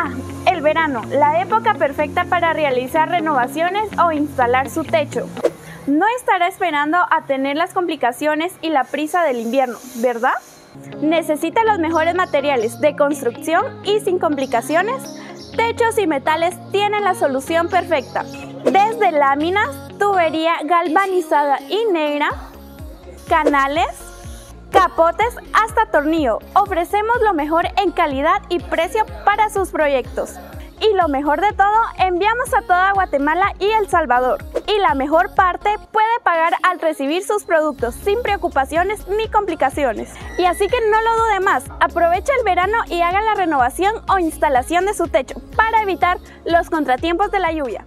Ah, el verano, la época perfecta para realizar renovaciones o instalar su techo. No estará esperando a tener las complicaciones y la prisa del invierno, ¿verdad? Necesita los mejores materiales de construcción y sin complicaciones. Techos y metales tienen la solución perfecta. Desde láminas, tubería galvanizada y negra, canales, capotes hasta tornillo. Ofrecemos lo mejor en calidad y precio para sus proyectos. Y lo mejor de todo, enviamos a toda Guatemala y El Salvador. Y la mejor parte, puede pagar al recibir sus productos sin preocupaciones ni complicaciones. Y así que no lo dude más, aproveche el verano y haga la renovación o instalación de su techo para evitar los contratiempos de la lluvia.